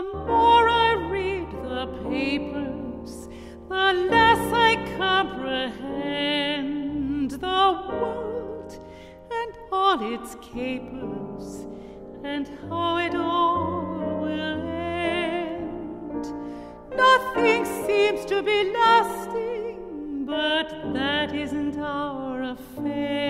The more I read the papers, the less I comprehend the world and all its capers and how it all will end. Nothing seems to be lasting, but that isn't our affair.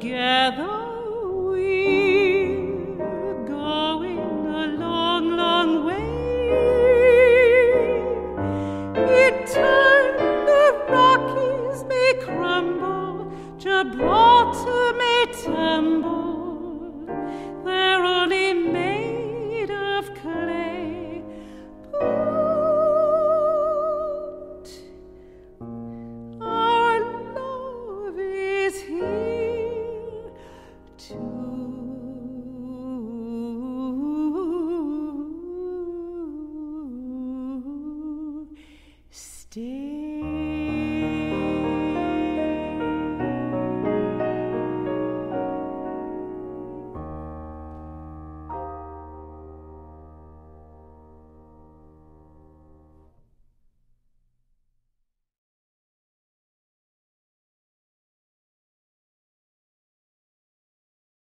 together we're going a long, long way. In time the Rockies may crumble, Gibraltar may tumble. Stay.